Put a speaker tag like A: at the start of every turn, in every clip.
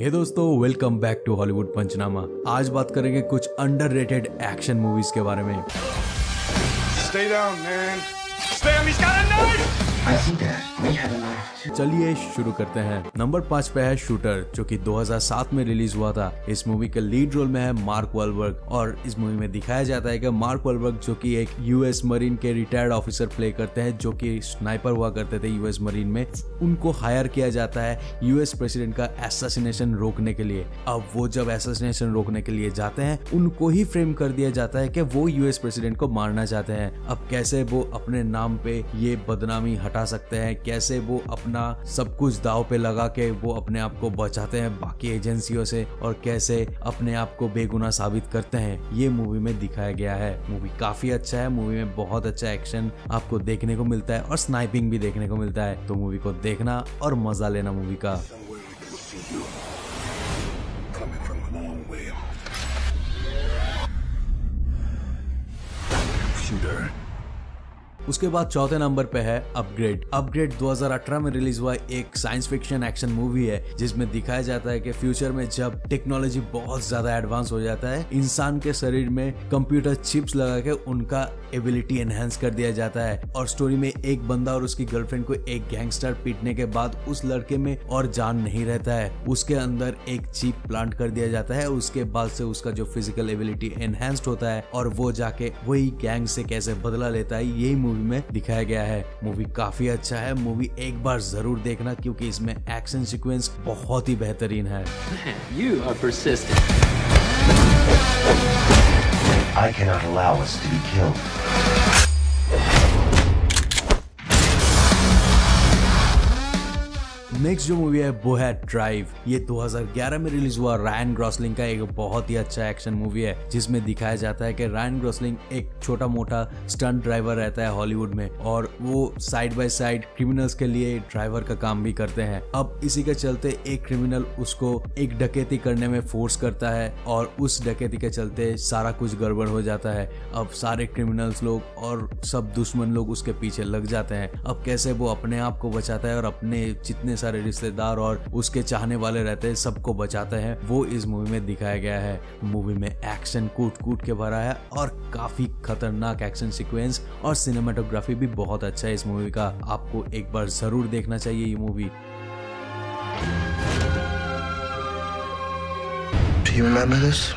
A: हे दोस्तों welcome back to Hollywood Panchnama आज बात करेंगे कुछ अंडररेटेड एक्शन मूवीज़ के बारे में
B: Stay down, man. Sam, he's got a knife!
C: I see that.
A: चलिए शुरू करते हैं। नंबर पाँच पे है शूटर, जो कि 2007 में रिलीज़ हुआ था। इस मूवी के लीड रोल में है मार्क वालबर्ग, और इस मूवी में दिखाया जाता है कि मार्क वालबर्ग, जो कि एक यूएस मरीन के रिटायर्ड ऑफिसर प्ले करते हैं, जो कि स्नाइपर हुआ करते थे यूएस मरीन में, उनको हायर किया जाता है यूएस प्रेसिडेंट का एसासिनेशन रोकने के लिए। अब वो जब एसासिनेशन रोकने के लिए जाते हैं, उनको ही फ्रेम कर दिया जाता है कि वो यूएस प्रेसिडेंट को मारना चाहते हैं। अब कैसे वो अपने नाम पे ये बदनामी हटा सकते हैं? कैसे वो अपना सब कुछ दाव पे लगा के वो अपने आप को बचाते हैं बाकी एजेंसियों से और कैसे अपने आप को बेगुना साबित करते हैं, ये मूवी में दिखाया गया है मूवी काफ़ी अच्छा है मूवी में बहुत अच्छा एक्शन आपको देखने को मिलता है और स्नाइपिंग भी देखने को मिलता है तो मूवी को देखना और मज़ा लेना मूवी का.
B: Shooter.
A: उसके बाद चौथे नंबर पे है अपग्रेड। अपग्रेड 2018 में रिलीज़ हुआ एक साइंस फिक्शन एक्शन मूवी है, जिसमें दिखाया जाता है कि फ्यूचर में जब टेक्नोलॉजी बहुत ज़्यादा एडवांस हो जाता है, इंसान के शरीर में कंप्यूटर चिप्स लगा के उनका एबिलिटी एनहेंस कर दिया जाता है। और स्टोरी में एक बंदा और उसकी गर्लफ्रेंड को एक गैंगस्टर पीटने के बाद उस लड़के में और जान नहीं रहता है। उसके अंदर एक चिप प्लांट कर दिया जाता है, उसके बाद से उसका जो फ़िज़िकल एबिलिटी एनहेंस्ड होता है और वो जाके वही गैंग से कैसे बदला लेता है, यही मूवी में दिखाया गया है मूवी काफ़ी अच्छा है मूवी एक बार ज़रूर देखना क्योंकि इसमें एक्शन सीक्वेंस बहुत ही बेहतरीन है
C: you are persistent.
D: I cannot allow us to be killed.
A: Next जो मूवी है, वो है ड्राइव ये 2011 में रिलीज़ हुआ रायन ग्रॉसलिंग का एक बहुत ही अच्छा एक्शन मूवी है, जिसमें दिखाया जाता है कि रायन ग्रॉसलिंग एक छोटा मोटा स्टंट ड्राइवर रहता है हॉलीवुड में और वो साइड बाय साइड क्रिमिनल्स के लिए ड्राइवर का काम भी करते हैं। अब इसी के चलते एक क्रिमिनल उसको एक डकैती करने में फोर्स करता है और उस डकैती के चलते सारा कुछ गड़बड़ हो जाता है। अब सारे क्रिमिनल्स लोग और सब दुश्मन लोग उसके पीछे लग जाते हैं। अब कैसे वो अपने आप को बचाता है और अपने जितने सारे रिश्तेदार और उसके चाहने वाले रहते हैं सबको बचाते हैं वो इस मूवी में दिखाया गया है मूवी में एक्शन कूट कूट के भरा है और काफ़ी खतरनाक एक्शन सीक्वेंस और सिनेमाटोग्राफी भी बहुत अच्छा है इस मूवी का आपको एक बार ज़रूर देखना चाहिए ये movie
D: Do you remember this?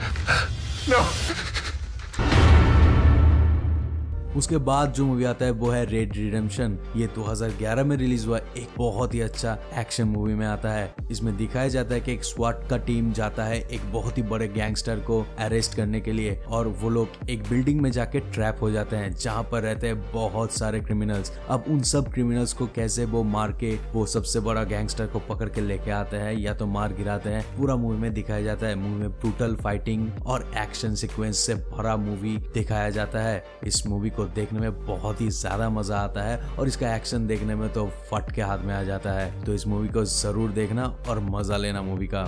B: No!
A: उसके बाद जो मूवी आता है, वो है रेड रिडेम्पशन ये 2011 में रिलीज़ हुआ। एक बहुत ही अच्छा एक्शन मूवी में आता है। इसमें दिखाया जाता है कि एक स्वाट का टीम जाता है एक बहुत ही बड़े गैंगस्टर को अरेस्ट करने के लिए और वो लोग एक बिल्डिंग में जाके ट्रैप हो जाते हैं, जहाँ पर रहते हैं बहुत सारे क्रिमिनल्स अब उन सब क्रिमिनल्स को कैसे वो मार के वो सबसे बड़ा गैंगस्टर को पकड़ के लेके आते हैं या तो मार गिराते हैं, पूरा मूवी में दिखाया जाता है। मूवी में ब्रूटल फाइटिंग और एक्शन सिक्वेंस से भरा मूवी दिखाया जाता है। इस मूवी को देखने में बहुत ही ज़्यादा मज़ा आता है और इसका एक्शन देखने में तो फट के हाथ में आ जाता है। तो इस मूवी को ज़रूर देखना और मज़ा लेना मूवी का।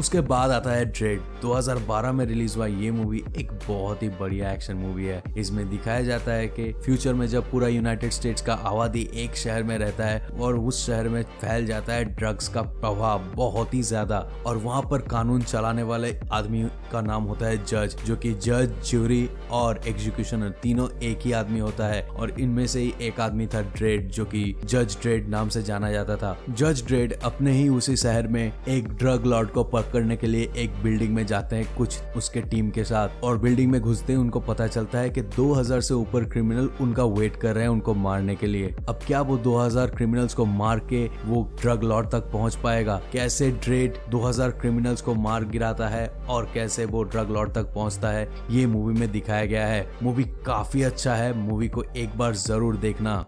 A: उसके बाद आता है ड्रेड 2012 में रिलीज़ हुआ ये मूवी एक बहुत ही बढ़िया एक्शन मूवी है। इसमें दिखाया जाता है कि फ्यूचर में जब पूरा यूनाइटेड स्टेट्स का आबादी एक शहर में रहता है और उस शहर में फैल जाता है ड्रग्स का प्रभाव बहुत ही ज़्यादा। और वहाँ पर कानून चलाने वाले आदमी का नाम होता है जज जो कि जज ज्यूरी और एग्जीक्यूशनर तीनों एक ही आदमी होता है। और इनमें से ही एक आदमी था ड्रेड जो कि जज ड्रेड नाम से जाना जाता था। जज ड्रेड अपने ही उसी शहर में एक ड्रग लॉर्ड को पकड़ने के लिए एक बिल्डिंग में जाते हैं कुछ उसके टीम के साथ। और बिल्डिंग में घुसते ही उनको पता चलता है कि 2000 से ऊपर क्रिमिनल उनका वेट कर रहे हैं उनको मारने के लिए। अब क्या वो 2000 क्रिमिनल्स को मार के वो ड्रग लॉर्ड तक पहुँच पाएगा? कैसे ड्रेड 2000 क्रिमिनल्स को मार गिराता है और कैसे वो ड्रग लॉर्ड तक पहुँचता है? ये मूवी में दिखाया गया है। मूवी काफ़ी अच्छा है। मूवी को एक बार ज़रूर देखना।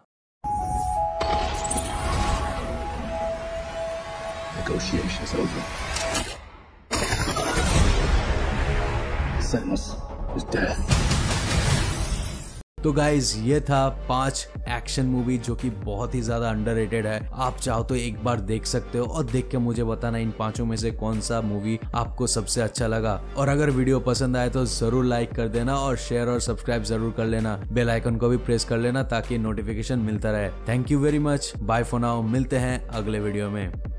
B: Negotiations over. Sentence is death.
A: तो गाइज़ ये था पाँच एक्शन मूवी जो कि बहुत ही ज़्यादा अंडर है। आप चाहो तो एक बार देख सकते हो और देख के मुझे बताना इन पाँचों में से कौन सा मूवी आपको सबसे अच्छा लगा। और अगर वीडियो पसंद आए तो ज़रूर लाइक कर देना और शेयर और सब्सक्राइब ज़रूर कर लेना। बेल आइकन को भी प्रेस कर लेना ताकि नोटिफिकेशन मिलता रहे। Thank you very much bye for now मिलते हैं अगले वीडियो में।